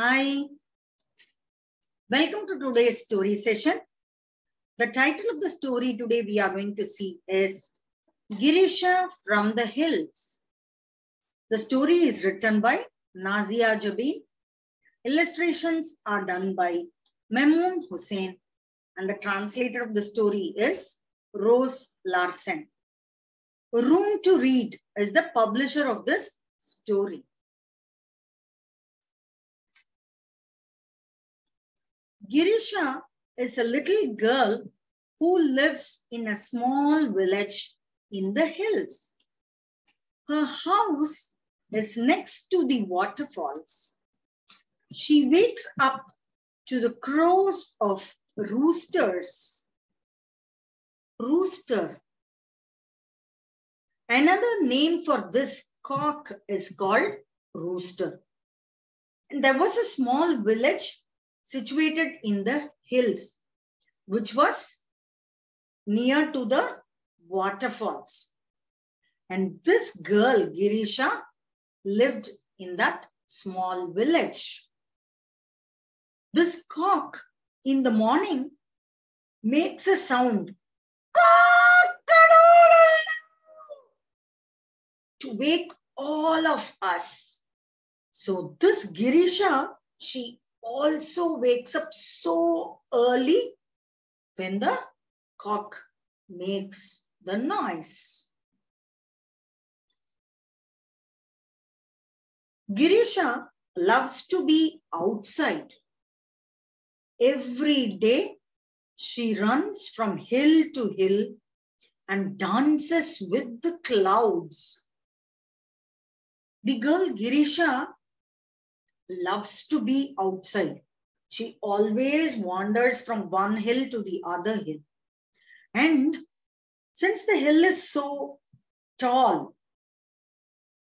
Hi. Welcome to today's story session. The title of the story today we are going to see is Girisha from the Hills. The story is written by Nazia Jabeen. Illustrations are done by Mamun Hossain and the translator of the story is Rose Larsen. Room to Read is the publisher of this story. Girisha is a little girl who lives in a small village in the hills. Her house is next to the waterfalls. She wakes up to the crows of roosters. Rooster. Another name for this cock is called rooster. And there was a small village situated in the hills, which was near to the waterfalls. And this girl, Girisha, lived in that small village. This cock in the morning makes a sound to wake all of us. So this Girisha, she also wakes up so early when the cock makes the noise. Girisha loves to be outside. Every day she runs from hill to hill and dances with the clouds. The girl Girisha loves to be outside. She always wanders from one hill to the other hill. And since the hill is so tall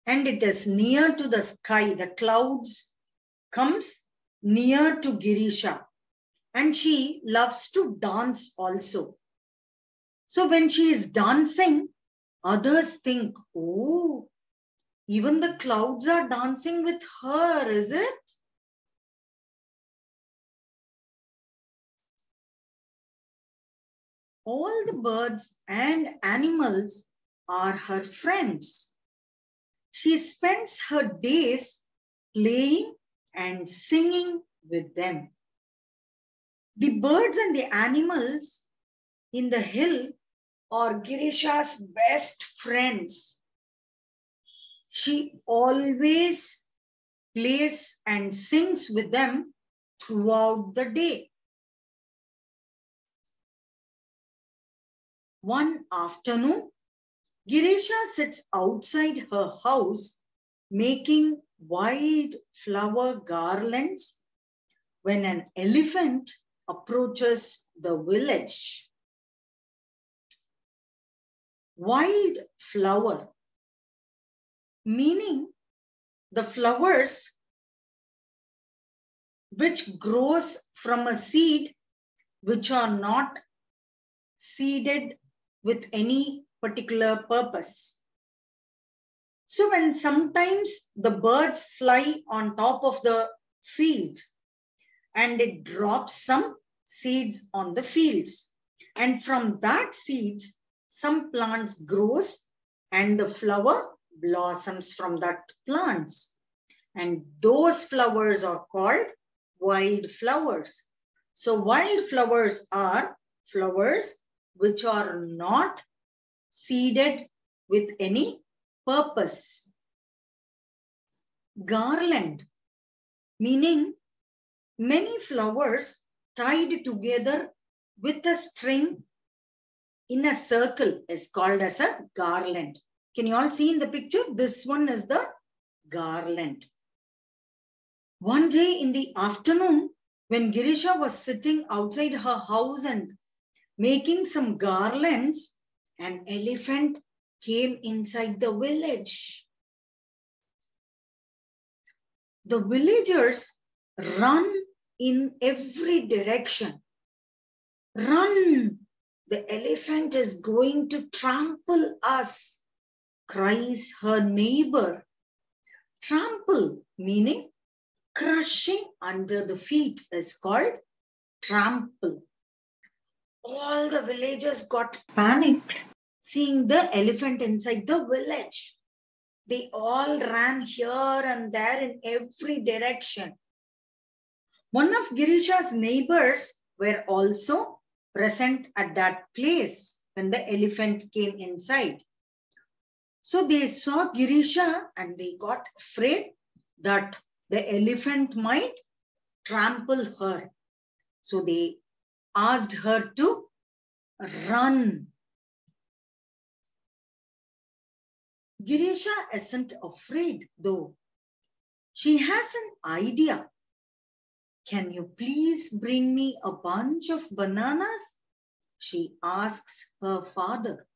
and it is near to the sky, the clouds comes near to Girisha and she loves to dance also. So when she is dancing, others think, oh, even the clouds are dancing with her, is it? All the birds and animals are her friends. She spends her days playing and singing with them. The birds and the animals in the hill are Girisha's best friends. She always plays and sings with them throughout the day. One afternoon, Girisha sits outside her house making wild flower garlands when an elephant approaches the village. Wild flower, meaning the flowers which grows from a seed which are not seeded with any particular purpose. So when sometimes the birds fly on top of the field and it drops some seeds on the fields. And from that seeds, some plants grows and the flower blossoms from that plants. And those flowers are called wild flowers. So wild flowers are flowers which are not seeded with any purpose. Garland, meaning many flowers tied together with a string in a circle is called as a garland. Can you all see in the picture? This one is the garland. One day in the afternoon, when Girisha was sitting outside her house and making some garlands, an elephant came inside the village. The villagers run in every direction. Run! The elephant is going to trample us, cries her neighbor. Trample, meaning crushing under the feet is called trample. All the villagers got panicked seeing the elephant inside the village. They all ran here and there in every direction. One of Girisha's neighbors were also present at that place when the elephant came inside. So they saw Girisha and they got afraid that the elephant might trample her. So they asked her to run. Girisha isn't afraid though. She has an idea. Can you please bring me a bunch of bananas? She asks her father.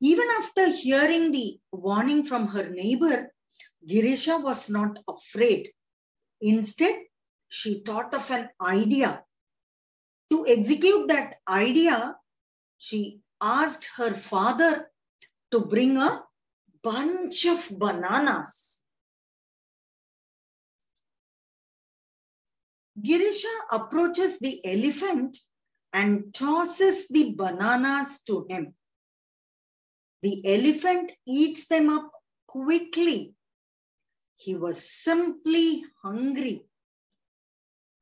Even after hearing the warning from her neighbor, Girisha was not afraid. Instead, she thought of an idea. To execute that idea, she asked her father to bring a bunch of bananas. Girisha approaches the elephant and tosses the bananas to him. The elephant eats them up quickly. He was simply hungry.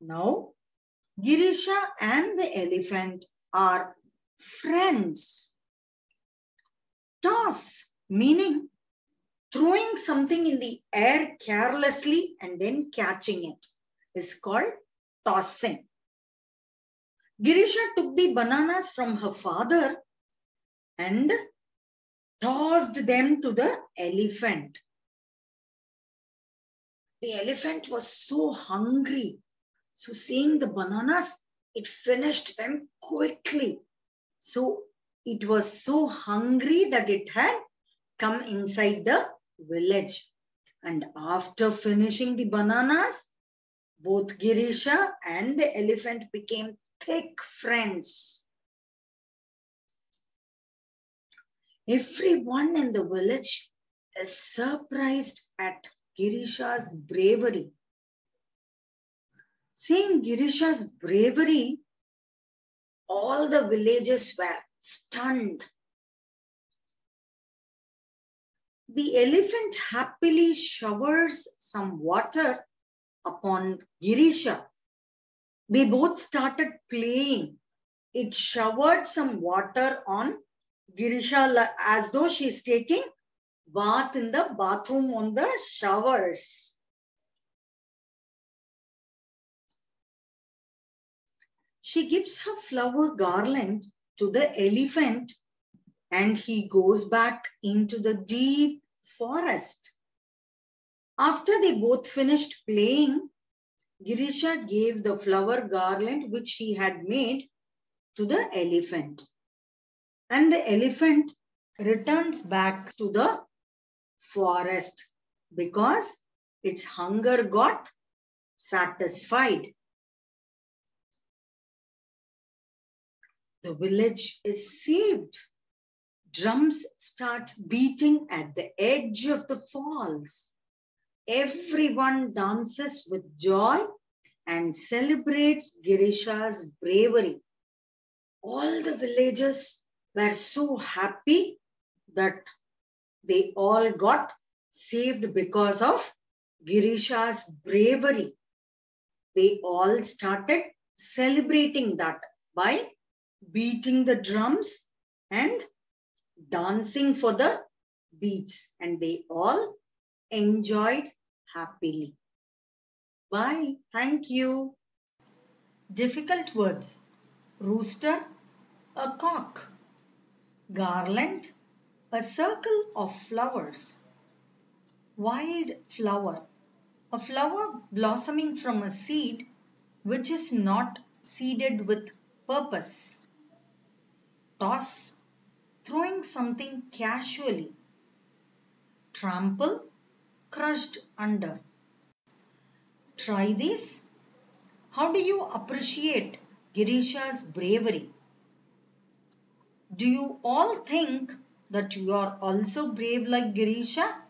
Now, Girisha and the elephant are friends. Toss, meaning throwing something in the air carelessly and then catching it, is called tossing. Girisha took the bananas from her father and tossed them to the elephant. The elephant was so hungry. So seeing the bananas, it finished them quickly. So it was so hungry that it had come inside the village. And after finishing the bananas, both Girisha and the elephant became thick friends. Everyone in the village is surprised at Girisha's bravery. Seeing Girisha's bravery, all the villagers were stunned. The elephant happily showers some water upon Girisha. They both started playing. It showered some water on Girisha as though she is taking bath in the bathroom on the showers. She gives her flower garland to the elephant and he goes back into the deep forest. After they both finished playing, Girisha gave the flower garland which she had made to the elephant. And the elephant returns back to the forest because its hunger got satisfied. The village is saved. Drums start beating at the edge of the falls. Everyone dances with joy and celebrates Girisha's bravery. All the villagers were so happy that they all got saved because of Girisha's bravery. They all started celebrating that by beating the drums and dancing for the beats. And they all enjoyed happily. Bye. Thank you. Difficult words. Rooster, a cock. Garland, a circle of flowers. Wild flower, a flower blossoming from a seed which is not seeded with purpose. Toss, throwing something casually. Trample, crushed under. Try this. How do you appreciate Girisha's bravery? Do you all think that you are also brave like Girisha?